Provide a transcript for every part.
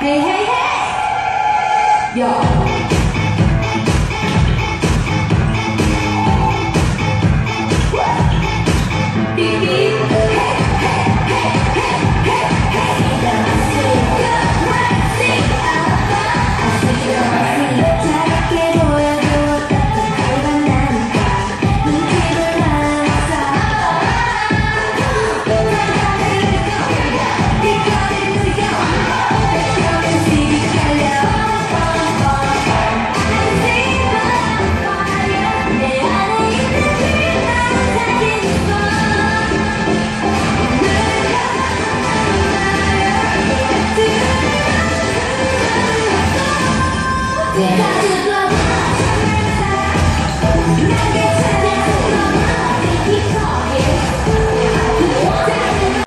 Hey, hey, hey! Yo.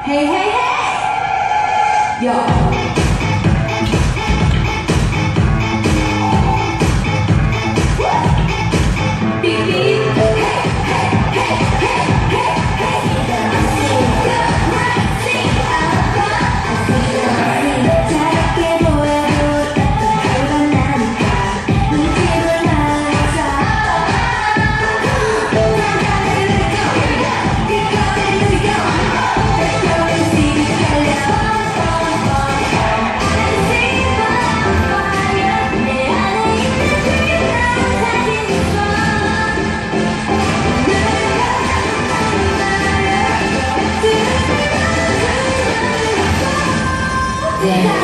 Hey, hey, hey! Yo. 네.